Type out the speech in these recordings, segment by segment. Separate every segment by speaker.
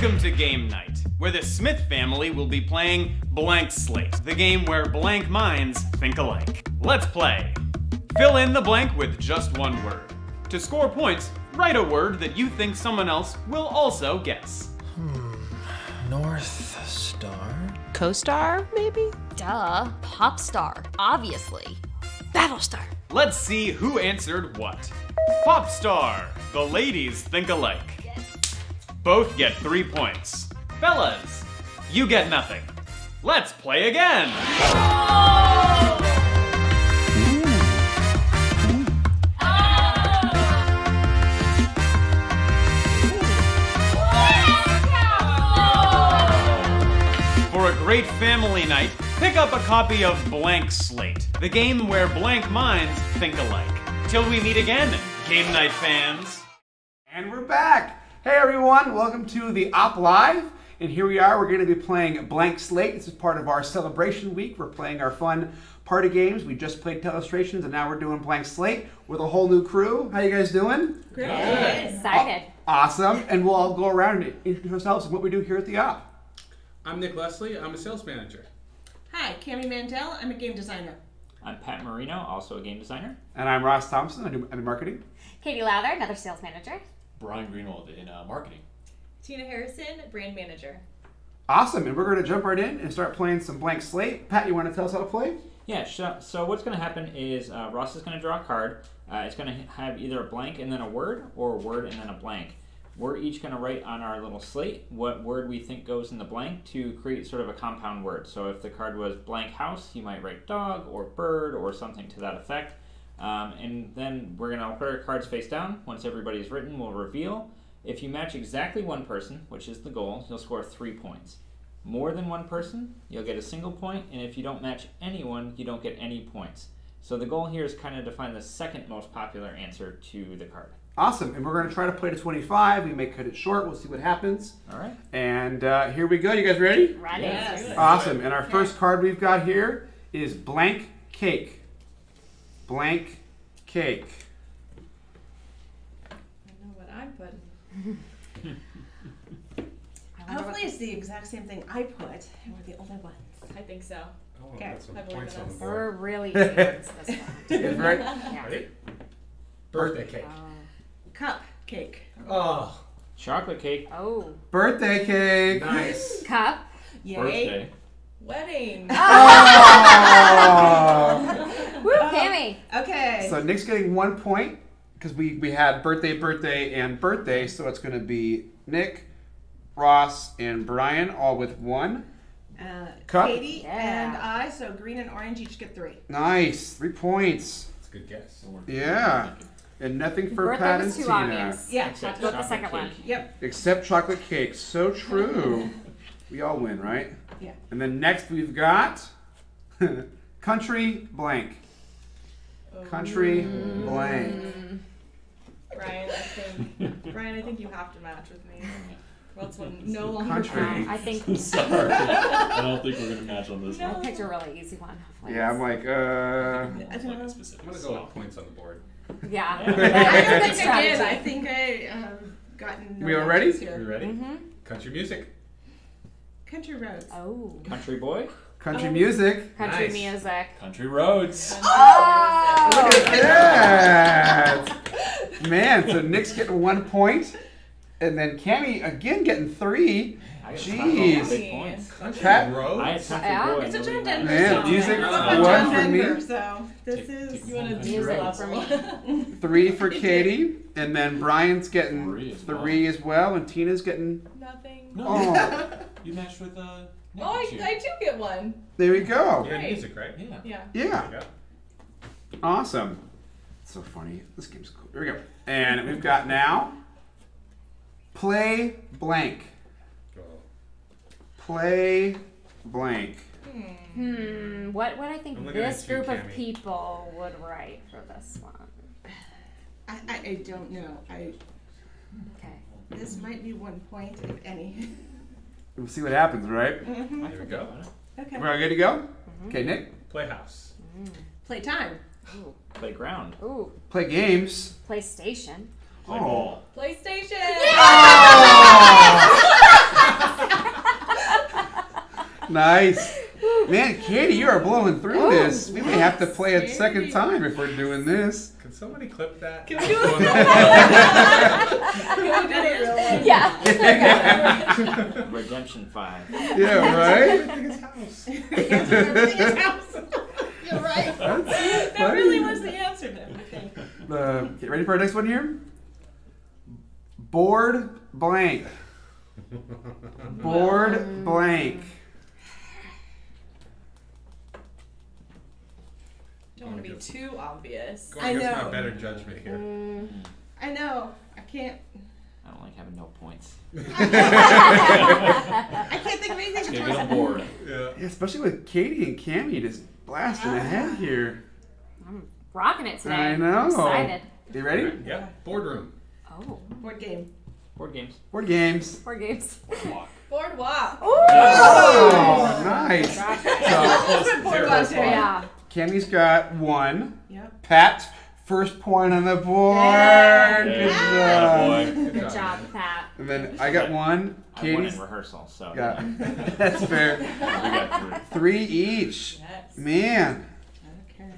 Speaker 1: Welcome to game night, where the Smith family will be playing Blank Slate, the game where blank minds think alike. Let's play. Fill in the blank with just one word. To score points, write a word that you think someone else will also guess. Hmm.
Speaker 2: North Star?
Speaker 3: Co-star, maybe?
Speaker 4: Duh. Pop star, obviously. Battlestar.
Speaker 1: Let's see who answered what. Pop star. The ladies think alike. Both get three points. Fellas, you get nothing. Let's play again. For a great family night, pick up a copy of Blank Slate, the game where blank minds think alike. Till we meet again, game night fans.
Speaker 5: And we're back. Hey everyone, welcome to the Op Live. And here we are, we're going to be playing Blank Slate. This is part of our celebration week. We're playing our fun party games. We just played Telestrations and now we're doing Blank Slate with a whole new crew. How you guys doing? Great.
Speaker 4: Excited.
Speaker 5: Awesome. And we'll all go around and introduce ourselves and what we do here at the Op.
Speaker 6: I'm Nick Leslie. I'm a sales manager.
Speaker 7: Hi, Kami Mandell. I'm a game designer.
Speaker 8: I'm Pat Marino, also a game designer.
Speaker 5: And I'm Ross Thompson. I do I'm in marketing.
Speaker 4: Katie Lowther, another sales manager.
Speaker 9: Brian Greenwald in uh, marketing.
Speaker 7: Tina Harrison, brand manager.
Speaker 5: Awesome. And we're going to jump right in and start playing some Blank Slate. Pat, you want to tell us how to play?
Speaker 8: Yeah, so, so what's going to happen is uh, Ross is going to draw a card. Uh, it's going to have either a blank and then a word, or a word and then a blank. We're each going to write on our little slate what word we think goes in the blank to create sort of a compound word. So if the card was blank house, you might write dog or bird or something to that effect. Um, and then we're going to put our cards face down. Once everybody's written, we'll reveal. If you match exactly one person, which is the goal, you'll score three points. More than one person, you'll get a single point, and if you don't match anyone, you don't get any points. So the goal here is kind of to find the second most popular answer to the card.
Speaker 5: Awesome. And we're going to try to play to 25. We may cut it short. We'll see what happens.
Speaker 8: All right.
Speaker 5: And uh, here we go. You guys ready?
Speaker 4: Ready.
Speaker 7: Yes.
Speaker 5: Awesome. And our first card we've got here is blank cake. Blank cake.
Speaker 7: I know what I'm putting. Hopefully, it's the exact same thing I put, and we're the only ones.
Speaker 3: I think so.
Speaker 6: Oh, I
Speaker 7: Okay,
Speaker 6: put some
Speaker 7: I believe
Speaker 6: points
Speaker 7: in
Speaker 6: on the
Speaker 7: us.
Speaker 3: We're
Speaker 6: board.
Speaker 3: really easy ones this one.
Speaker 5: You guys ready?
Speaker 3: Yeah.
Speaker 6: Ready? Birthday cake.
Speaker 7: Cupcake.
Speaker 6: Oh.
Speaker 8: oh, Chocolate cake.
Speaker 3: Oh.
Speaker 5: Birthday cake.
Speaker 6: nice.
Speaker 4: Cup.
Speaker 7: Yay.
Speaker 8: Birthday.
Speaker 7: Wedding.
Speaker 5: Oh!
Speaker 4: Woo, Kami.
Speaker 7: Okay.
Speaker 5: so Nick's getting one point because we, we had birthday, birthday, and birthday. So it's going to be Nick, Ross, and Brian all with one.
Speaker 7: uh,
Speaker 5: Cup.
Speaker 7: Katie
Speaker 4: Yeah.
Speaker 7: and I, so green and orange each get three.
Speaker 5: Nice. Three points.
Speaker 6: That's a good guess.
Speaker 5: Yeah. And nothing for
Speaker 4: Birthday
Speaker 5: Pat and
Speaker 4: too
Speaker 5: Tina.
Speaker 4: obvious.
Speaker 7: Yeah.
Speaker 8: Except
Speaker 4: Go the
Speaker 8: chocolate
Speaker 4: second one.
Speaker 7: Yep.
Speaker 5: Except chocolate cake. So true. we all win, right?
Speaker 7: Yeah.
Speaker 5: And then next we've got country blank. Country blank.
Speaker 10: Brian, I think Brian, I think you have to match with me. Or else we'll no longer
Speaker 5: Country.
Speaker 4: Um, I think
Speaker 9: Sorry. I don't think we're gonna match on this
Speaker 4: I
Speaker 9: one.
Speaker 4: picked a really easy one. Hopefully
Speaker 5: Yeah, I'm like, uh.
Speaker 10: I don't know.
Speaker 6: I'm gonna go with points on the board.
Speaker 4: Yeah.
Speaker 7: I
Speaker 4: That's a
Speaker 7: don't
Speaker 4: good
Speaker 7: think I did. I think I have gotten. no
Speaker 5: We all ready?
Speaker 7: matches
Speaker 6: You
Speaker 7: Here.
Speaker 6: ready?
Speaker 4: Mm-hmm.
Speaker 6: Country music.
Speaker 7: Country roads.
Speaker 4: Oh.
Speaker 8: Country boy.
Speaker 5: Country music.
Speaker 4: Country
Speaker 6: Nice.
Speaker 4: music.
Speaker 9: Country roads.
Speaker 4: Oh.
Speaker 5: Look at that! Man, so Nick's getting one point, and then Kami again getting three.
Speaker 8: I got
Speaker 5: Jeez.
Speaker 8: Big points.
Speaker 6: Country
Speaker 5: Pat?
Speaker 6: roads.
Speaker 8: I had country
Speaker 4: Yeah,
Speaker 8: boy.
Speaker 7: It's a
Speaker 8: nobody
Speaker 7: John. Denver
Speaker 5: Man,
Speaker 7: song.
Speaker 5: music,
Speaker 7: I grew up
Speaker 5: one
Speaker 7: John
Speaker 5: for me.
Speaker 7: Denver, so this
Speaker 9: Take-
Speaker 7: is.
Speaker 9: take
Speaker 10: You want to
Speaker 9: one
Speaker 10: do
Speaker 4: Music
Speaker 9: country
Speaker 4: for me.
Speaker 5: Three for Katie, and then Brian's getting
Speaker 9: Three as well.
Speaker 5: three as well, and Tina's getting.
Speaker 10: nothing.
Speaker 9: No,
Speaker 5: Oh,
Speaker 9: you matched with uh. Nick,
Speaker 10: Oh, I,
Speaker 9: didn't?
Speaker 10: I do get one.
Speaker 5: there we go.
Speaker 6: Yeah, music, right?
Speaker 9: Yeah.
Speaker 10: Yeah.
Speaker 5: Yeah,
Speaker 6: There you go.
Speaker 5: awesome. So funny. This game's cool. Here we go. And we've got now. Play blank.
Speaker 6: Go.
Speaker 5: Play blank.
Speaker 4: Hmm. What would I think
Speaker 6: I'm looking
Speaker 4: this
Speaker 6: at you,
Speaker 4: group of
Speaker 6: Kami.
Speaker 4: people would write for this one?
Speaker 7: I, I, I don't know. I
Speaker 4: Okay.
Speaker 7: this might be one point, if any.
Speaker 5: We'll see what happens, right? Mm-hmm.
Speaker 6: There we go.
Speaker 7: Okay.
Speaker 5: We're all good to go? Mm-hmm. Okay, Nick.
Speaker 6: Playhouse. Mm-hmm.
Speaker 7: Playtime.
Speaker 8: Playground.
Speaker 4: Ooh.
Speaker 5: Play games.
Speaker 4: PlayStation.
Speaker 9: Play
Speaker 5: Oh.
Speaker 9: ball.
Speaker 10: PlayStation.
Speaker 5: Nice. Man, Katie, you are blowing through
Speaker 4: Oh,
Speaker 5: this. We may have to play a second time if we're doing this.
Speaker 6: Can somebody clip that?
Speaker 10: Can we do it? Can we do it real?
Speaker 4: Yeah.
Speaker 8: Redemption five.
Speaker 5: Yeah, right?
Speaker 6: Everything house.
Speaker 10: Everything is house. You're right.
Speaker 5: That's
Speaker 10: That really was the answer to everything.
Speaker 5: Uh, get ready for our next one here? Board blank. Board blank.
Speaker 10: Don't want to be too obvious.
Speaker 6: Going
Speaker 7: I
Speaker 6: against
Speaker 7: know.
Speaker 6: my better judgment here. Mm.
Speaker 7: I know. I can't.
Speaker 8: I don't like having no points.
Speaker 7: I can't think of anything
Speaker 9: Let's
Speaker 7: to
Speaker 9: get
Speaker 7: toss
Speaker 9: on
Speaker 7: at-
Speaker 9: board.
Speaker 6: Yeah.
Speaker 5: Yeah, especially with Katie and Kami just blasting ahead ah. here.
Speaker 4: I'm rocking it today.
Speaker 5: I know.
Speaker 4: I'm excited.
Speaker 5: You ready?
Speaker 6: Yep. Boardroom.
Speaker 4: Oh,
Speaker 7: Board game.
Speaker 8: Board games.
Speaker 5: Board games.
Speaker 4: Board games.
Speaker 9: Board walk.
Speaker 10: Boardwalk.
Speaker 5: Oh, nice. So,
Speaker 7: Put boardwalk.
Speaker 4: Yeah.
Speaker 5: Kami's got one.
Speaker 7: Yep.
Speaker 5: Pat, first point on the board.
Speaker 7: Yeah.
Speaker 5: Good
Speaker 9: Yeah.
Speaker 5: job.
Speaker 9: Boy.
Speaker 4: Good job, Pat.
Speaker 5: And then I got one.
Speaker 8: I won
Speaker 5: Katie's
Speaker 8: in rehearsal, so
Speaker 5: got. That's fair.
Speaker 8: we got three.
Speaker 5: Three each.
Speaker 10: Yes.
Speaker 5: Man,
Speaker 7: Okay.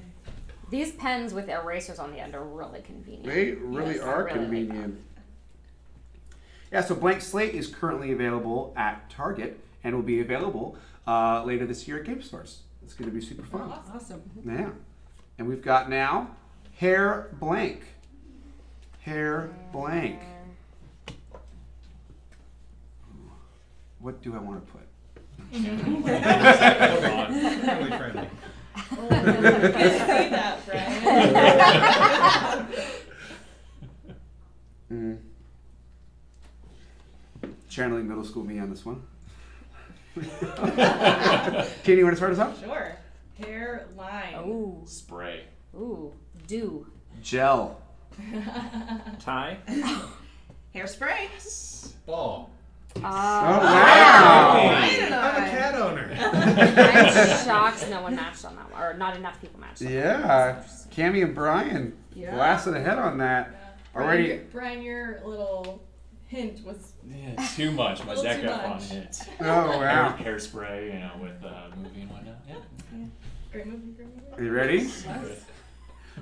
Speaker 4: These pens with erasers on the end are really convenient.
Speaker 5: they really
Speaker 4: Yes,
Speaker 5: are
Speaker 4: really like
Speaker 5: convenient. Yeah, so Blank Slate is currently available at Target and will be available uh, later this year at Game Stores. It's going to be super fun.
Speaker 7: Awesome.
Speaker 5: Yeah. And we've got now Hair Blank. Hair Blank. What do I want to put?
Speaker 6: Family friendly.
Speaker 10: Good to see that, Brian.
Speaker 5: Mm. Channeling middle school me on this one. Katie, you want to start us off?
Speaker 10: Sure. Hairline.
Speaker 4: Ooh,
Speaker 9: Spray.
Speaker 4: ooh, do.
Speaker 5: Gel.
Speaker 8: Tie.
Speaker 7: Hairspray.
Speaker 6: Ball.
Speaker 5: Oh,
Speaker 4: Oh,
Speaker 5: wow.
Speaker 7: Brian
Speaker 6: I'm a cat owner.
Speaker 4: I'm shocked no one matched on that one, or not enough people matched. On that
Speaker 5: Yeah. Kami and Brian
Speaker 7: Yeah.
Speaker 5: blasted ahead on that. Already.
Speaker 10: Brian, Brian, your little hint was
Speaker 9: Yeah, too much. My
Speaker 10: Little
Speaker 9: Zac
Speaker 10: too
Speaker 9: Efron
Speaker 10: much.
Speaker 9: hit.
Speaker 5: Oh,
Speaker 9: Hair,
Speaker 5: wow.
Speaker 9: hairspray, you know, with uh, movie and whatnot. Yeah.
Speaker 10: great movie, great movie.
Speaker 5: Are you ready?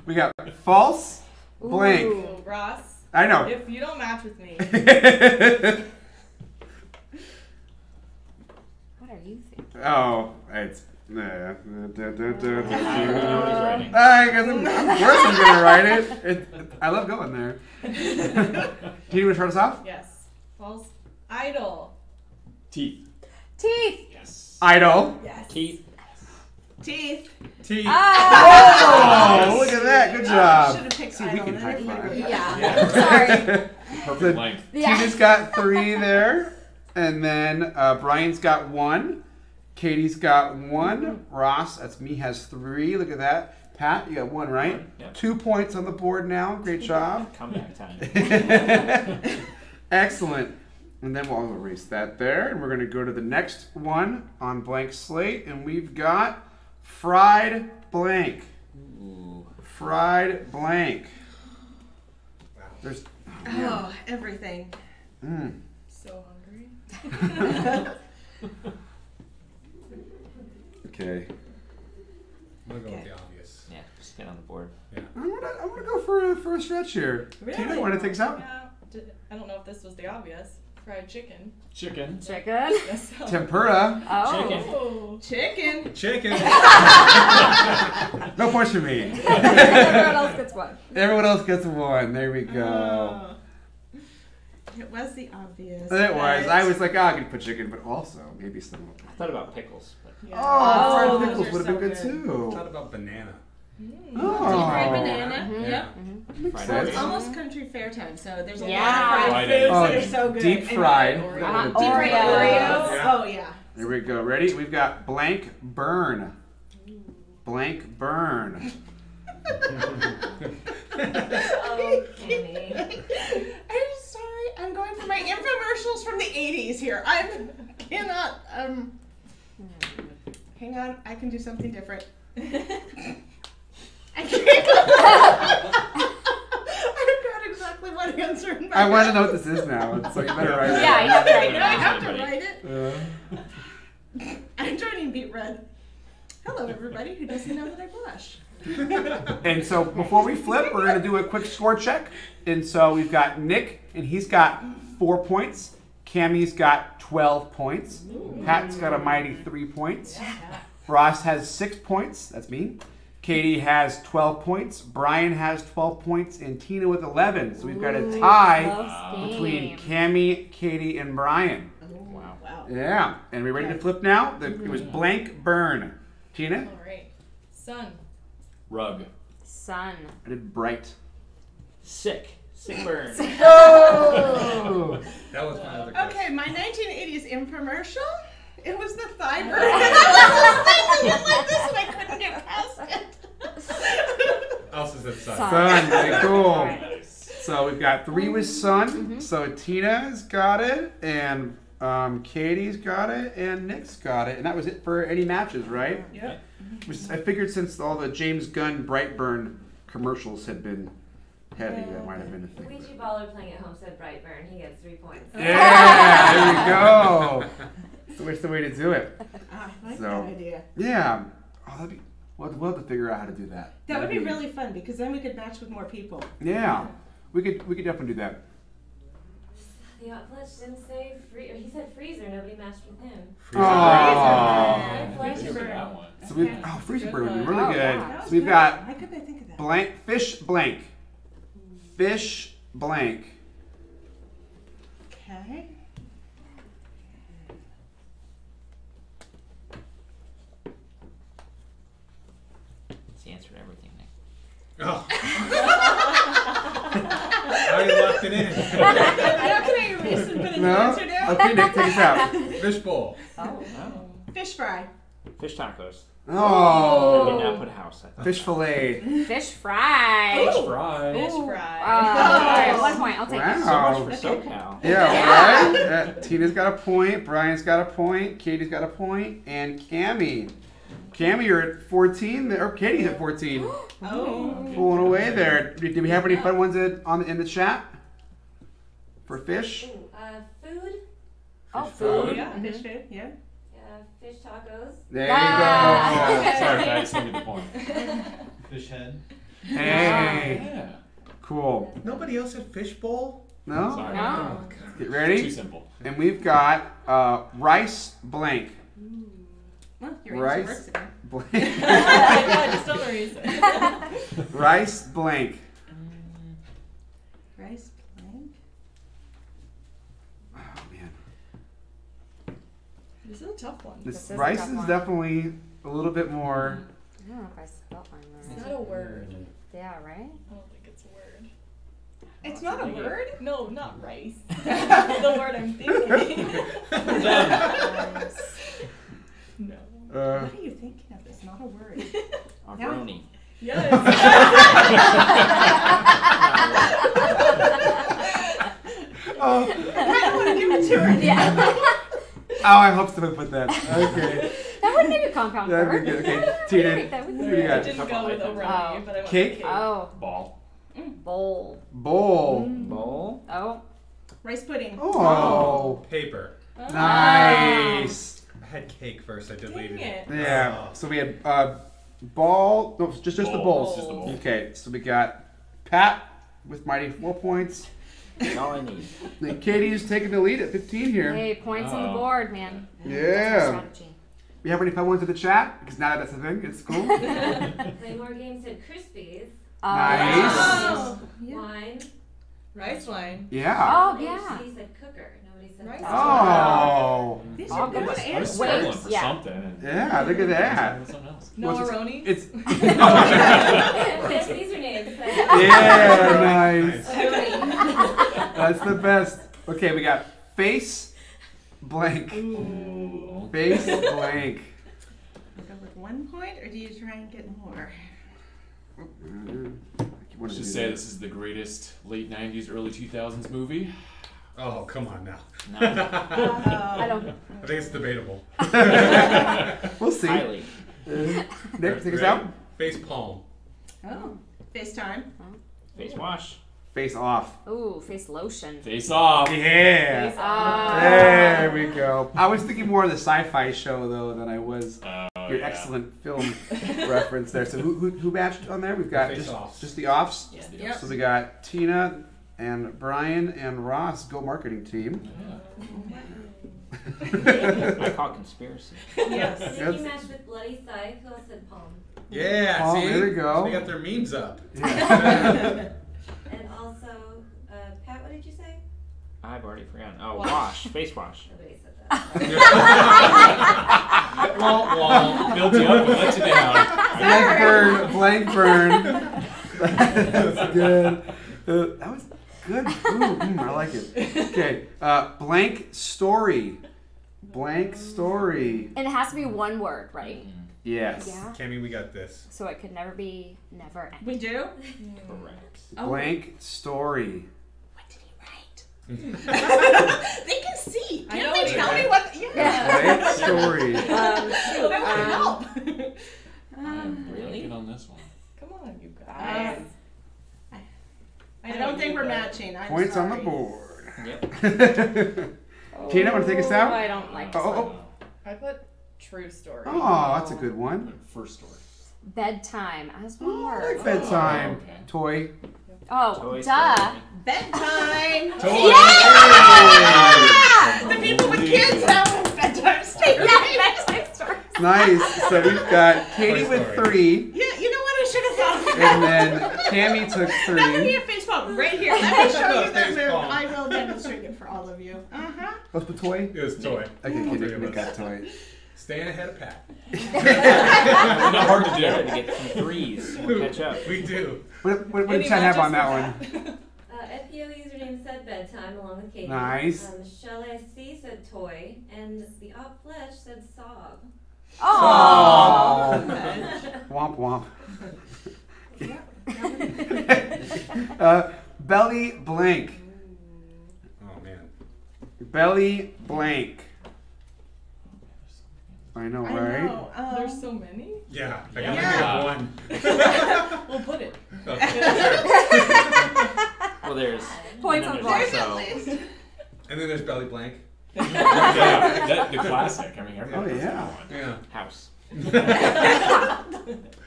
Speaker 5: We got false
Speaker 4: one.
Speaker 5: blank.
Speaker 4: Ooh.
Speaker 10: Ooh, Ross,
Speaker 5: I know.
Speaker 10: if you don't match with me,
Speaker 4: What are you thinking?
Speaker 5: oh, it's. Da,
Speaker 8: I already know what he's writing.
Speaker 5: I guess I'm, of course I'm gonna write it. it. I love going there. Can you want to start us off?
Speaker 10: yes. False idol.
Speaker 9: Teeth.
Speaker 4: Teeth.
Speaker 9: Yes.
Speaker 5: Idol.
Speaker 10: Yes.
Speaker 8: Keith.
Speaker 7: Teeth.
Speaker 6: Teeth.
Speaker 4: Ah!
Speaker 5: Oh, look at that. Good job.
Speaker 7: Should have picked
Speaker 5: See, we
Speaker 7: idol.
Speaker 5: can high five.
Speaker 7: been-
Speaker 4: Yeah. Sorry.
Speaker 9: Perfect length.
Speaker 4: Yeah.
Speaker 5: Tina's got three there. And then uh, Brian's got one. Katie's got one. Ross, that's me, has three. Look at that. Pat, you got one, right?
Speaker 8: One, yep.
Speaker 5: Two points on the board now. Great job.
Speaker 8: Comeback time.
Speaker 5: Excellent. And then we'll erase that there. And we're going to go to the next one on blank slate. And we've got fried blank.
Speaker 8: Ooh.
Speaker 5: Fried blank. There's.
Speaker 7: Oh, everything.
Speaker 5: Mm.
Speaker 10: So hungry.
Speaker 5: Okay.
Speaker 6: I'm gonna go with
Speaker 7: Okay.
Speaker 6: the obvious.
Speaker 8: Yeah, just get on the board. Yeah.
Speaker 5: I'm gonna, I'm gonna go for a, for a stretch here. Tina, want to take us out?
Speaker 10: Yeah. D- I don't know if this was the obvious. Fried chicken.
Speaker 9: Chicken.
Speaker 4: Chicken.
Speaker 10: Yes.
Speaker 5: Tempura.
Speaker 4: Oh.
Speaker 8: Chicken.
Speaker 10: Oh.
Speaker 7: Chicken.
Speaker 6: Chicken.
Speaker 5: No points for me.
Speaker 4: Everyone else gets one.
Speaker 5: Everyone else gets one. There we go.
Speaker 7: Oh. It was the obvious.
Speaker 5: it was. I was like, oh, I could put chicken, but also maybe some.
Speaker 8: I thought about pickles, but
Speaker 10: Yeah.
Speaker 5: Oh, fried
Speaker 10: those
Speaker 5: pickles would have been
Speaker 10: so
Speaker 5: good
Speaker 6: Thought about banana.
Speaker 5: Oh,
Speaker 10: Fried banana.
Speaker 4: Mhm.
Speaker 6: Yeah.
Speaker 5: Makes
Speaker 8: Fried
Speaker 5: sense.
Speaker 7: It's almost country fair time, so there's a
Speaker 4: Yeah.
Speaker 7: lot of fried
Speaker 9: Fried
Speaker 7: foods
Speaker 9: eggs.
Speaker 7: that
Speaker 5: Oh,
Speaker 7: are so good.
Speaker 5: deep fried.
Speaker 10: Oreo.
Speaker 4: Uh-huh.
Speaker 7: Deep fried
Speaker 4: Oreos.
Speaker 7: Oreos.
Speaker 6: Yeah.
Speaker 7: Oh yeah.
Speaker 5: Here we go. Ready? We've got blank burn. Blank burn.
Speaker 10: Oh, Kenny.
Speaker 7: I'm sorry. I'm going for my infomercials from the 80s here. I'm cannot. Um. Hang on. I can do something different. I can't. I've got exactly one answer in my
Speaker 5: I want to know what this is now, so you better write it.
Speaker 4: Yeah, you have to write it
Speaker 7: I
Speaker 4: down.
Speaker 7: have to write it.
Speaker 5: Uh,
Speaker 7: I'm joining Beet Red. Hello, everybody who doesn't know that I blush.
Speaker 5: And so before we flip, we're gonna do a quick score check. And so we've got Nick, and he's got four points. Kami's got twelve points. Pat's got a mighty three points. Ross has six points. That's me. Katie has 12 points. Brian has 12 points, and Tina with 11. So we've got a tie between
Speaker 4: game.
Speaker 5: Kami, Katie, and Brian.
Speaker 8: Wow.
Speaker 7: Wow.
Speaker 5: Yeah. And we ready to flip now? The, it was blank burn. Tina?
Speaker 10: All right. Sun.
Speaker 9: Rug.
Speaker 4: Sun.
Speaker 5: I did bright.
Speaker 8: Sick. Sick burn.
Speaker 5: Oh!
Speaker 6: That was my other question.
Speaker 7: Okay, my 1980s infomercial. It was the thigh burn. I was thinking it like this, and I couldn't get past it.
Speaker 6: Elsa said sun.
Speaker 4: Sun.
Speaker 5: Sun. Very cool.
Speaker 9: Nice.
Speaker 5: So we've got three with Sun. Mm-hmm. So Tina's got it, and um, Katie's got it, and Nick's got it. And that was it for any matches, right?
Speaker 7: Yeah.
Speaker 5: Which I figured since all the James Gunn Brightburn commercials had been heavy, that might have been a thing.
Speaker 2: Ouija baller playing at home said Brightburn. He gets three points.
Speaker 5: Yeah, there we go. So what's the way to do it?
Speaker 7: Ah, I like
Speaker 5: So-
Speaker 7: that idea.
Speaker 5: Yeah. Oh, that'd be. We'll, we'll have to figure out how to do that.
Speaker 7: That
Speaker 5: That'd
Speaker 7: be really fun because then we could match with more people.
Speaker 5: Yeah, we could we could definitely do that.
Speaker 2: The Hot didn't say free, he said freezer. Nobody matched with him.
Speaker 5: Oh.
Speaker 2: Hot
Speaker 9: Thank
Speaker 2: Flesh
Speaker 9: you for
Speaker 2: burn.
Speaker 9: that one.
Speaker 5: So we
Speaker 7: Okay.
Speaker 5: oh freezer
Speaker 10: Good
Speaker 5: burger would be really
Speaker 4: Oh,
Speaker 5: good.
Speaker 4: yeah.
Speaker 5: So we've
Speaker 7: good.
Speaker 5: got
Speaker 7: Why couldn't I think of that?
Speaker 5: blank fish blank fish blank.
Speaker 7: Okay.
Speaker 8: It's the answer to everything, Nick.
Speaker 6: Oh. I already locked it in.
Speaker 7: now can I erase and put a
Speaker 5: No.
Speaker 7: answer down?
Speaker 5: Okay, Nick, take us out.
Speaker 6: Fishbowl.
Speaker 8: Oh.
Speaker 7: Fish fry.
Speaker 8: Fish tacos. I did
Speaker 5: Oh,
Speaker 8: not put house. I
Speaker 5: fish fillet.
Speaker 4: Fish fry.
Speaker 9: Fish fry.
Speaker 10: Fish
Speaker 4: Ooh.
Speaker 10: fry.
Speaker 4: Alright, one point. I'll take it.
Speaker 8: So much for SoCal.
Speaker 5: Yeah, right. Uh, Tina's got a point. Brian's got a point. Katie's got a point. point, and Kami. Kami, you're at 14. Or Katie's at 14.
Speaker 7: Oh.
Speaker 5: Pulling away there. Did did we have any fun ones in, on in the chat for fish?
Speaker 2: Ooh, uh, food.
Speaker 4: Oh,
Speaker 6: Fish
Speaker 4: food.
Speaker 6: fry.
Speaker 7: Yeah, fish food. Yeah.
Speaker 2: Uh, fish tacos.
Speaker 5: There you
Speaker 4: Ah.
Speaker 9: Sorry, Pat, I still get the point.
Speaker 6: Fish head.
Speaker 5: Hey,
Speaker 9: Yeah.
Speaker 5: cool.
Speaker 6: Nobody else said fishbowl?
Speaker 5: No?
Speaker 9: Sorry.
Speaker 4: No.
Speaker 5: Get ready.
Speaker 9: Too simple.
Speaker 5: And we've got uh, rice blank.
Speaker 7: Well,
Speaker 5: Rice.
Speaker 7: answer works again.
Speaker 5: Blank.
Speaker 10: just don't
Speaker 5: rice blank.
Speaker 7: Rice blank.
Speaker 5: Oh man,
Speaker 10: This is a tough one.
Speaker 5: this
Speaker 4: This is a
Speaker 5: rice is
Speaker 4: one.
Speaker 5: definitely a little bit more.
Speaker 4: I don't know if I spelled mine
Speaker 10: It's
Speaker 4: right.
Speaker 10: not a word.
Speaker 4: Yeah, right?
Speaker 10: I don't think it's a word.
Speaker 7: It's not a word.
Speaker 10: No, not rice. the word I'm thinking. no.
Speaker 5: Uh,
Speaker 7: What are you thinking of? It's not a word.
Speaker 8: A brony.
Speaker 10: Yes.
Speaker 5: oh,
Speaker 7: I don't want to give it to her.
Speaker 4: Yeah.
Speaker 5: Oh, I hope someone put that. Okay.
Speaker 4: that wouldn't make a compound
Speaker 5: That'd
Speaker 4: word.
Speaker 5: be good. Okay, Tina,
Speaker 4: That would
Speaker 5: what
Speaker 4: be
Speaker 5: do you
Speaker 10: I didn't go with O'Reilly,
Speaker 4: Oh.
Speaker 10: but I went
Speaker 5: Cake?
Speaker 10: cake.
Speaker 4: Oh,
Speaker 9: Ball.
Speaker 4: bowl.
Speaker 5: Bowl.
Speaker 8: Bowl.
Speaker 4: Oh.
Speaker 7: Rice pudding.
Speaker 5: Oh,
Speaker 6: Paper.
Speaker 5: nice.
Speaker 6: I had cake first. I deleted
Speaker 10: Dang
Speaker 6: it.
Speaker 10: it.
Speaker 5: Yeah. So we had uh, ball. No, just just the
Speaker 9: Bowl.
Speaker 5: bowls.
Speaker 9: Just the bowl.
Speaker 5: Okay. So we got Pat with mighty four points.
Speaker 8: That's all I need.
Speaker 5: Then Katie's taking the lead at 15 here.
Speaker 4: Hey, points on the
Speaker 9: Oh.
Speaker 4: board, man.
Speaker 5: Yeah.
Speaker 4: That's strategy.
Speaker 5: We have any fun ones in the chat? Because now that's a thing. It's cool.
Speaker 2: Play more games said Krispies.
Speaker 4: Uh,
Speaker 5: Nice.
Speaker 7: Oh, yeah.
Speaker 2: Wine.
Speaker 10: Rice wine.
Speaker 5: Yeah.
Speaker 4: Oh, yeah.
Speaker 2: She said cooker. Nobody said
Speaker 10: Rice
Speaker 2: that.
Speaker 5: Oh.
Speaker 7: These are
Speaker 4: good
Speaker 7: good
Speaker 4: ones.
Speaker 7: Answers.
Speaker 4: Wait,
Speaker 9: for
Speaker 4: yeah.
Speaker 9: something.
Speaker 5: Yeah, look at that.
Speaker 9: Something else.
Speaker 10: No
Speaker 5: What's it-
Speaker 10: Aroni.
Speaker 5: It's.
Speaker 2: Fancy usernames.
Speaker 5: yeah, nice.
Speaker 2: Aroni.
Speaker 5: That's the best. Okay, we got face blank.
Speaker 9: Ooh.
Speaker 5: Face blank.
Speaker 7: Go with one point, or do you try and get more? Mm-hmm.
Speaker 9: Let's just say this is the greatest late 90s, early 2000s movie.
Speaker 6: Oh, come on now.
Speaker 8: No. Oh.
Speaker 4: I don't.
Speaker 6: I think it's debatable.
Speaker 5: We'll see.
Speaker 8: Highly.
Speaker 5: Nick, take us
Speaker 6: Ready?
Speaker 5: out.
Speaker 6: Face palm.
Speaker 7: Oh. FaceTime.
Speaker 8: Face wash.
Speaker 5: Face off.
Speaker 4: Ooh, face lotion.
Speaker 9: Face off.
Speaker 5: Yeah.
Speaker 4: Ah.
Speaker 5: There we go. I was thinking more of the sci-fi show though than I was
Speaker 9: Oh,
Speaker 5: your
Speaker 9: yeah.
Speaker 5: excellent film reference there. So who, who, who matched on there? We've got
Speaker 6: Face
Speaker 5: just,
Speaker 6: offs.
Speaker 5: just the offs.
Speaker 9: Yeah.
Speaker 10: Yep.
Speaker 5: So we got Tina and Brian and Ross, go marketing team.
Speaker 8: I call it conspiracy.
Speaker 7: Yes.
Speaker 2: Nikki
Speaker 5: Yes.
Speaker 2: matched with Bloody Scythe. Who else Palm?
Speaker 6: Yeah,
Speaker 5: Oh,
Speaker 6: see?
Speaker 5: there we go.
Speaker 6: They got their memes up.
Speaker 5: Yeah.
Speaker 2: And also, uh, Pat, what did you say?
Speaker 8: I've already forgotten. Oh,
Speaker 10: Wash.
Speaker 8: wash. Face wash.
Speaker 2: Nobody said that.
Speaker 9: Wah, wah. Built you up and let you down.
Speaker 5: blank burn, blank burn. That's good. Uh, that was good. Ooh, mm, I like it. Okay, uh, blank story. Blank story.
Speaker 4: And it has to be one word, right?
Speaker 5: Yes.
Speaker 4: Yeah.
Speaker 6: Kami, we got this.
Speaker 4: So it could never be never end.
Speaker 7: We do?
Speaker 8: Correct.
Speaker 7: Oh.
Speaker 5: Blank story.
Speaker 7: they can see. Can't they tell
Speaker 10: you
Speaker 7: me what? Yeah.
Speaker 5: Blank story.
Speaker 4: Um, shoot,
Speaker 7: I want
Speaker 4: um,
Speaker 7: help.
Speaker 9: I'm
Speaker 10: really?
Speaker 9: good on this one.
Speaker 10: Come on, you guys.
Speaker 7: I don't think we're matching. I'm
Speaker 5: Points on the board.
Speaker 8: Yep.
Speaker 5: Tina, want to take us
Speaker 4: oh,
Speaker 5: out?
Speaker 4: I don't like this
Speaker 5: Oh,
Speaker 4: one.
Speaker 5: oh,
Speaker 10: I put true story.
Speaker 5: oh, that's a good one.
Speaker 9: First story.
Speaker 4: Bedtime as one
Speaker 5: I like bedtime.
Speaker 9: okay.
Speaker 5: Toy.
Speaker 4: Oh,
Speaker 8: Toy
Speaker 4: duh.
Speaker 8: Story.
Speaker 7: Bedtime.
Speaker 6: Toy.
Speaker 7: The people with kids have bedtime stories.
Speaker 4: Bedtime story.
Speaker 5: Nice. So we've got Katie with three,
Speaker 7: Yeah, you know what? I should have thought.
Speaker 5: and then Kami took three.
Speaker 7: That would be a face palm right here. Let me show you that move. I will demonstrate it for all of you. Uh huh.
Speaker 5: What's the toy?
Speaker 6: It was toy.
Speaker 5: Okay,
Speaker 6: All
Speaker 5: okay,
Speaker 6: three
Speaker 5: Nick,
Speaker 6: of
Speaker 5: Nick
Speaker 6: us.
Speaker 5: got toy.
Speaker 6: Staying ahead of Pat.
Speaker 9: Not hard to
Speaker 8: Better to
Speaker 9: do.
Speaker 8: get some threes. We'll catch up.
Speaker 6: We do.
Speaker 5: What, what, what
Speaker 10: Any
Speaker 5: did Chad have on
Speaker 10: matches
Speaker 5: that
Speaker 10: for
Speaker 5: one?
Speaker 2: Uh, FPO username said bedtime along with Katie.
Speaker 5: Nice.
Speaker 2: Um, Michelle SC said toy, and the op flesh said sob.
Speaker 4: Oh.
Speaker 5: Womp womp. uh, belly blank.
Speaker 6: Oh man.
Speaker 5: Belly blank. I know,
Speaker 7: I
Speaker 5: right?
Speaker 7: know. Um,
Speaker 10: There's so many.
Speaker 6: Yeah, I
Speaker 10: Yeah.
Speaker 6: can think of one.
Speaker 10: We'll put it.
Speaker 8: Well, there's.
Speaker 4: Points
Speaker 8: and
Speaker 4: on
Speaker 8: then
Speaker 4: board.
Speaker 8: there's
Speaker 7: There's at least.
Speaker 6: And then there's belly blank.
Speaker 9: yeah, that, the classic. I mean, everyone
Speaker 5: Oh, yeah.
Speaker 9: that
Speaker 6: Yeah.
Speaker 8: House.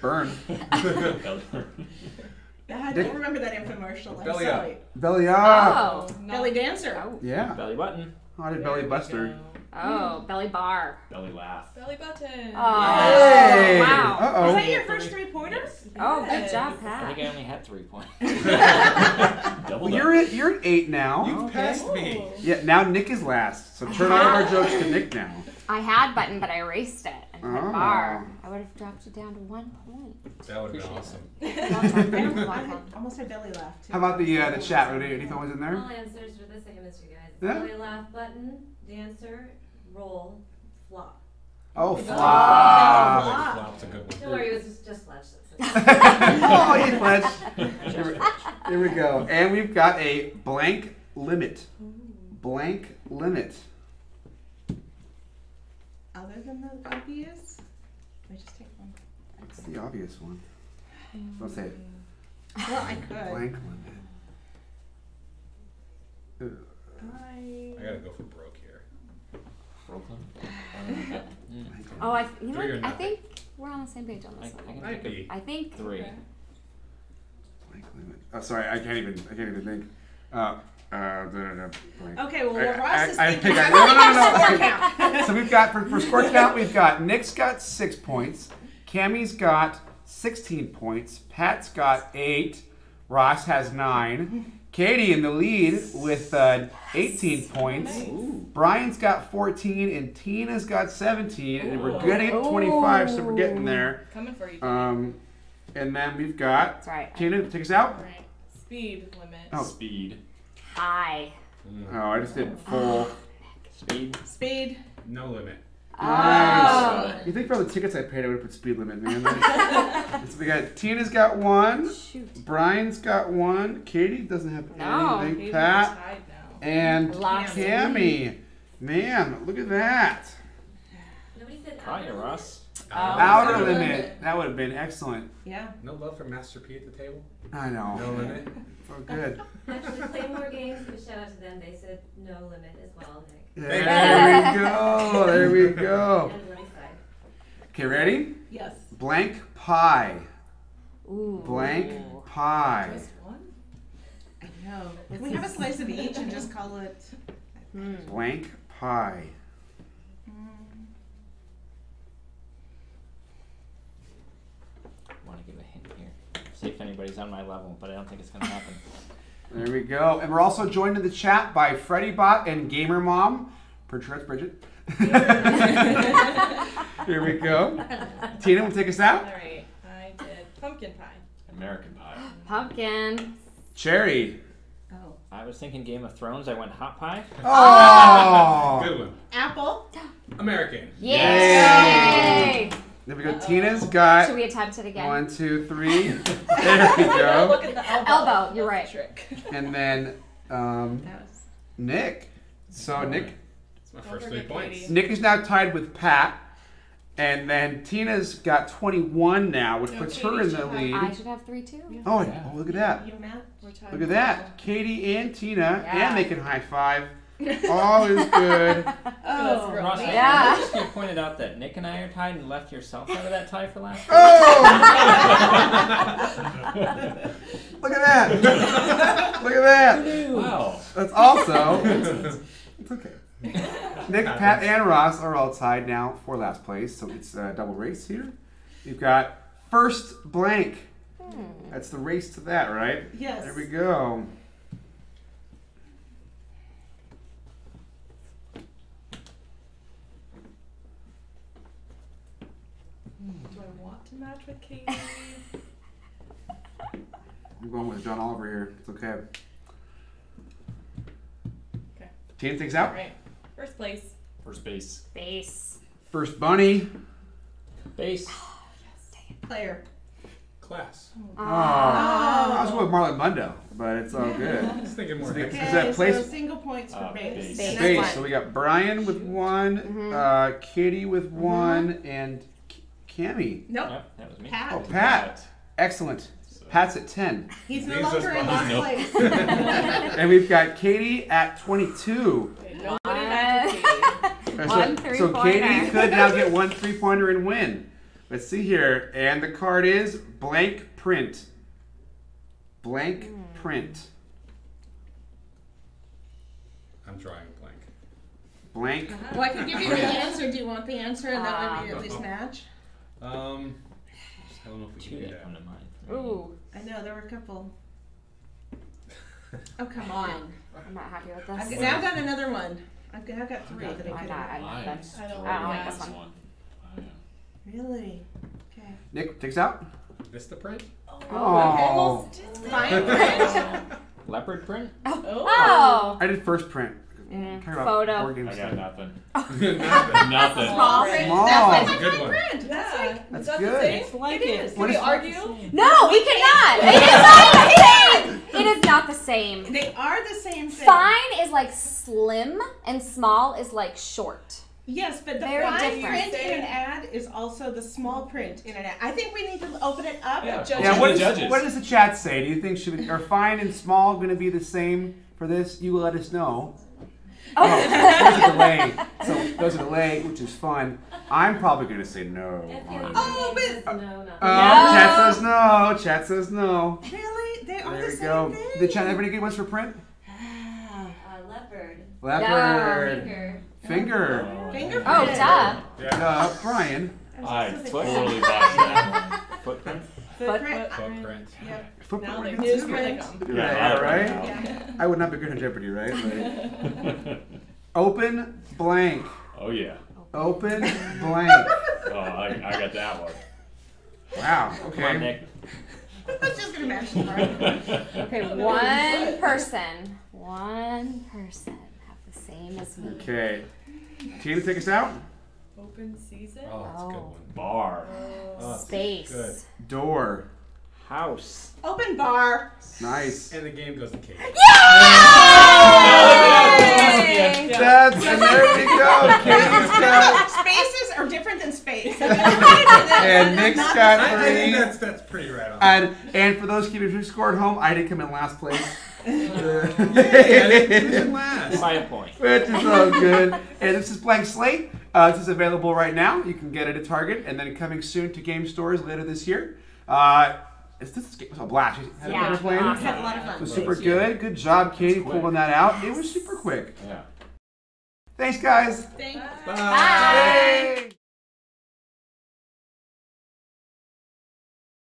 Speaker 5: Burn.
Speaker 9: one.
Speaker 7: I don't remember that infomercial. I'm
Speaker 6: Belly up.
Speaker 5: Belly up.
Speaker 4: Oh.
Speaker 7: Belly dancer.
Speaker 4: Oh.
Speaker 5: Yeah.
Speaker 8: Belly button.
Speaker 5: Oh, I did belly buster.
Speaker 4: Oh, belly bar.
Speaker 9: Belly laugh.
Speaker 10: Belly button.
Speaker 4: Oh.
Speaker 5: Hey.
Speaker 4: Wow.
Speaker 5: Uh
Speaker 7: Was
Speaker 5: oh.
Speaker 7: that your first three pointers?
Speaker 4: Oh, good
Speaker 10: Yes.
Speaker 4: job,
Speaker 8: I
Speaker 4: Pat.
Speaker 8: think I only had three points.
Speaker 9: Double
Speaker 5: Well, you're at you're at eight now.
Speaker 6: You passed me.
Speaker 5: Yeah. Now Nick is last. So turn all of our jokes to Nick now.
Speaker 4: I had button, but I erased it and put
Speaker 5: Oh.
Speaker 4: bar. I would have dropped it down to one point.
Speaker 6: That would have been awesome.
Speaker 4: Welcome.
Speaker 7: I had almost had belly laugh too.
Speaker 5: How about the uh, the chat? Are there any any ones in there?
Speaker 2: All answers were the same as you guys.
Speaker 5: Yeah?
Speaker 2: Belly laugh button, dancer, roll, flop.
Speaker 5: Oh,
Speaker 7: Oh.
Speaker 5: flop.
Speaker 7: Flop.
Speaker 6: Flop's a good one.
Speaker 2: Don't worry, it was just, just flesh.
Speaker 5: oh, hey, Fletch. Here we, here we go. And we've got a blank limit. Blank limit.
Speaker 7: Other than the obvious? Can I just take one?
Speaker 5: What's the obvious one? Don't say it.
Speaker 7: Well, I could.
Speaker 5: Blank limit.
Speaker 7: I...
Speaker 6: I gotta go for broke here.
Speaker 8: Brooklyn.
Speaker 5: Blank
Speaker 4: Oh, I, you know,
Speaker 6: Three or
Speaker 4: I
Speaker 6: nothing.
Speaker 4: think we're on the same page on this
Speaker 8: I
Speaker 4: one.
Speaker 8: can
Speaker 6: Might
Speaker 8: think
Speaker 6: be.
Speaker 4: I think
Speaker 8: of three.
Speaker 5: Blank limit. Oh, sorry, I can't even. I can't even think. Uh, uh, da, da, da, blank.
Speaker 7: Okay, well,
Speaker 5: I-
Speaker 7: what Ross is
Speaker 5: I
Speaker 7: thinking.
Speaker 5: think I- no, no, no, no,
Speaker 7: score
Speaker 5: okay.
Speaker 7: count.
Speaker 5: So we've got for, for score count, we've got Nick's got six points, Kami's got sixteen points, Pat's got eight, Ross has nine, Katie in the lead with uh, eighteen points, Brian's got fourteen, and Tina's got seventeen, and we're getting at twenty-five, so we're getting there.
Speaker 10: Coming for you.
Speaker 5: Um, and then we've got
Speaker 4: That's right.
Speaker 5: Tina, take us out.
Speaker 10: Alright. Speed limit.
Speaker 5: Oh.
Speaker 9: Speed.
Speaker 4: High.
Speaker 5: Oh, I just did full.
Speaker 8: Speed.
Speaker 7: Speed.
Speaker 6: No limit.
Speaker 5: Nice. Oh. You think for all the tickets I paid, I would have put speed limit, man. so we got Tina's got one,
Speaker 4: Shoot.
Speaker 5: Brian's got one, Katie doesn't have
Speaker 4: No.
Speaker 5: anything,
Speaker 10: Katie's
Speaker 5: Pat,
Speaker 10: tied now.
Speaker 5: and
Speaker 4: Lots.
Speaker 5: Kami. Man, look at that.
Speaker 2: Nobody said
Speaker 8: Caught you,
Speaker 2: upper
Speaker 5: Outer
Speaker 7: Outer
Speaker 5: limit.
Speaker 7: Limit.
Speaker 5: That would have been excellent.
Speaker 7: Yeah.
Speaker 6: No love for Master P at the table?
Speaker 5: I know.
Speaker 6: No limit?
Speaker 5: Oh, good.
Speaker 2: Actually, play more games. Give a shout out to them. They said no limit as well, Nick.
Speaker 5: There we go. There we go.
Speaker 2: And Woody side.
Speaker 5: Okay, ready?
Speaker 7: Yes.
Speaker 5: Blank pie.
Speaker 4: Ooh.
Speaker 5: Blank pie.
Speaker 10: Just one?
Speaker 7: I know. Can we have a slice of each and just call it?
Speaker 5: Blank pie.
Speaker 8: want to give a hint here. See if anybody's on my level, but I don't think it's gonna happen.
Speaker 5: There we go. And we're also joined in the chat by FreddyBot and Gamer Mom. Pretty sure it's Bridget. Here we go. Tina will take us out.
Speaker 10: Alright, I did pumpkin pie.
Speaker 9: American Pie. Mm.
Speaker 4: Pumpkin.
Speaker 5: Cherry.
Speaker 7: Oh.
Speaker 8: I was thinking Game of Thrones. I went hot pie.
Speaker 5: Oh.
Speaker 6: Good one.
Speaker 7: Apple.
Speaker 6: American.
Speaker 4: Yay!
Speaker 5: There we go. Tina's got
Speaker 4: Should we attempt it again?
Speaker 5: one, two, three. There we go.
Speaker 10: Look at the elbow.
Speaker 4: Elbow, you're right.
Speaker 10: Trick.
Speaker 5: And then um,
Speaker 7: was.
Speaker 5: Nick. So Nick
Speaker 6: It's my first
Speaker 10: forget
Speaker 6: three points.
Speaker 10: Katie.
Speaker 5: Nick is now tied with Pat. And then Tina's got 21 now, which
Speaker 10: No,
Speaker 5: puts
Speaker 10: Katie
Speaker 5: her in the
Speaker 10: have-
Speaker 5: lead.
Speaker 4: I should have three too.
Speaker 5: Oh, oh, look at that.
Speaker 7: You, Matt.
Speaker 10: We're tied
Speaker 5: Look at that. Katie and Tina,
Speaker 4: Yeah.
Speaker 5: and they can high five. All is good.
Speaker 7: Oh.
Speaker 8: Ross, I-
Speaker 4: Yeah.
Speaker 8: I just you pointed out that Nick and I are tied and left yourself out of that tie for last.
Speaker 5: Oh! Look at that. Look at that.
Speaker 9: Wow.
Speaker 5: That's also. It's, it's okay. Nick, Pat, and Ross are all tied now for last place, so it's a double race here. You've got first blank. Hmm. That's the race to that, right?
Speaker 7: Yes.
Speaker 5: There we go.
Speaker 10: Do I want to match with Katie?
Speaker 5: I'm going with John Oliver here. It's okay.
Speaker 10: Okay.
Speaker 5: Tina takes out.
Speaker 10: Alright. First place.
Speaker 9: First base.
Speaker 4: Base.
Speaker 5: First bunny.
Speaker 8: Base. Yes.
Speaker 7: Player.
Speaker 6: Class.
Speaker 5: Oh, I was going with Marlon Mundo, but it's all good.
Speaker 6: I was thinking more
Speaker 5: Is it- is that
Speaker 7: Okay,
Speaker 5: place-
Speaker 7: so single points for
Speaker 9: Uh,
Speaker 7: base.
Speaker 9: base.
Speaker 4: Base.
Speaker 5: So we got Brian with one, uh, Katie with one, and K- Kami.
Speaker 7: Nope.
Speaker 8: Yep, that was me.
Speaker 7: Pat.
Speaker 5: Oh, Pat. Excellent. Pat's at 10.
Speaker 7: He's no
Speaker 6: Leaves
Speaker 7: longer in
Speaker 6: behind.
Speaker 7: last place.
Speaker 5: And we've got Katie at 22.
Speaker 10: Wait, nobody matched with Katie.
Speaker 5: Uh,
Speaker 4: One
Speaker 5: so,
Speaker 4: three
Speaker 5: so
Speaker 4: pointer.
Speaker 5: Katie could now get one three pointer and win. Let's see here. And the card is blank print. Blank print.
Speaker 6: I'm drawing a blank.
Speaker 5: Blank.
Speaker 7: Well, I can give you the answer. Do you want the answer? And that would be at least match.
Speaker 6: Um, I don't know if we
Speaker 8: Two
Speaker 6: can do
Speaker 8: that come to mind.
Speaker 4: Ooh,
Speaker 7: I know there were a couple. Oh come on!
Speaker 4: I'm not happy with
Speaker 7: I've
Speaker 4: this.
Speaker 7: now I've got another one. I've got, I've got three that I
Speaker 4: I'm
Speaker 7: could
Speaker 4: not.
Speaker 7: have.
Speaker 4: I'm
Speaker 9: Mine.
Speaker 4: that's-
Speaker 10: I don't
Speaker 4: I don't
Speaker 10: like
Speaker 4: like this one.
Speaker 9: Oh, yeah.
Speaker 7: Really? Okay.
Speaker 5: Nick takes out.
Speaker 6: Vista print?
Speaker 5: Oh.
Speaker 10: Almost did
Speaker 7: Fine print.
Speaker 8: Leopard print.
Speaker 10: Oh.
Speaker 4: Oh.
Speaker 5: I did first print.
Speaker 4: Mm,
Speaker 5: Talking about
Speaker 4: photo.
Speaker 5: board game
Speaker 9: I got
Speaker 5: stuff.
Speaker 9: nothing.
Speaker 6: Nothing.
Speaker 9: Nothing.
Speaker 4: Small
Speaker 10: print.
Speaker 5: Small.
Speaker 7: That's
Speaker 6: a
Speaker 7: my
Speaker 6: good
Speaker 7: fine
Speaker 6: one.
Speaker 7: print.
Speaker 10: Yeah.
Speaker 5: That's
Speaker 10: Is that
Speaker 5: good.
Speaker 10: same?
Speaker 7: It's like
Speaker 10: it
Speaker 7: it.
Speaker 10: is.
Speaker 5: What
Speaker 10: Can we
Speaker 5: is-
Speaker 10: argue?
Speaker 4: No, we cannot. It is not the same. It is not the same.
Speaker 7: They are the same thing.
Speaker 4: Fine is like slim, and small is like short.
Speaker 7: Yes, but the
Speaker 4: Very
Speaker 7: fine
Speaker 4: different.
Speaker 7: print in an ad is also the small print in an ad. I think we need to open it up.
Speaker 9: Yeah.
Speaker 7: and judge
Speaker 5: Yeah,
Speaker 9: Judges.
Speaker 5: what,
Speaker 9: The
Speaker 5: is,
Speaker 9: judges.
Speaker 5: what does the chat say? Do you think should we, are fine and small going to be the same for this? You will let us know. Oh, there's a delay. So there's a delay, which is fun. I'm probably going to say no.
Speaker 2: If
Speaker 5: on
Speaker 2: you
Speaker 5: it.
Speaker 7: Oh, but-
Speaker 2: says no, not
Speaker 5: Oh, chat says no. Chat says no.
Speaker 7: Really? They are
Speaker 5: There
Speaker 7: the
Speaker 5: we
Speaker 7: same
Speaker 5: go.
Speaker 7: thing.
Speaker 5: Did chat have any good ones for print?
Speaker 2: Uh, leopard.
Speaker 5: Leopard.
Speaker 2: Finger.
Speaker 5: Finger.
Speaker 9: Oh,
Speaker 7: Finger
Speaker 4: Oh, duh.
Speaker 6: Yeah.
Speaker 5: Uh, Brian.
Speaker 9: I totally botched that.
Speaker 8: Footprint.
Speaker 7: Footprint.
Speaker 6: Footprint.
Speaker 7: Yeah.
Speaker 5: Football
Speaker 10: Now they
Speaker 5: print
Speaker 10: just
Speaker 5: too.
Speaker 10: really.
Speaker 5: Yeah,
Speaker 9: Yeah,
Speaker 5: right?
Speaker 7: Yeah.
Speaker 5: I would not be good at Jeopardy, right? Like, open blank.
Speaker 9: oh yeah.
Speaker 5: Open blank.
Speaker 9: Oh, I, I got that one.
Speaker 5: Wow.
Speaker 8: Come on,
Speaker 5: Okay.
Speaker 8: Nick.
Speaker 7: I was just gonna match the card.
Speaker 4: Okay, one person. One person have the same as me.
Speaker 5: Okay. Tina, take us out.
Speaker 10: Open season.
Speaker 6: Oh, that's a good
Speaker 4: Oh.
Speaker 6: one.
Speaker 9: Bar.
Speaker 6: Oh, oh
Speaker 4: Space.
Speaker 6: Good.
Speaker 5: Door.
Speaker 8: House.
Speaker 7: Open bar.
Speaker 5: Nice.
Speaker 6: And the game goes to Kate.
Speaker 4: Yay!
Speaker 5: That's and there we go. Katie's got.
Speaker 7: Spaces are different than space.
Speaker 5: and Nick's got
Speaker 6: I, I think
Speaker 5: three.
Speaker 6: that's that's pretty right on.
Speaker 5: And and for those keeping who score at home, I did come in last place.
Speaker 6: Yay, I didn't last.
Speaker 8: By a point.
Speaker 5: Which is so good. And this is Blank Slate. Uh, this is available right now. You can get it at Target and then coming soon to game stores later this year. Uh, it's, this is a blast. You had a
Speaker 4: Yeah,
Speaker 5: fun playing?
Speaker 4: awesome.
Speaker 7: Had a lot of fun.
Speaker 5: It was super good. Good job, Katie, pulling that out. It was super quick.
Speaker 9: Yeah.
Speaker 5: Thanks, guys.
Speaker 7: Thank
Speaker 6: Bye.
Speaker 4: Bye.
Speaker 5: Yay.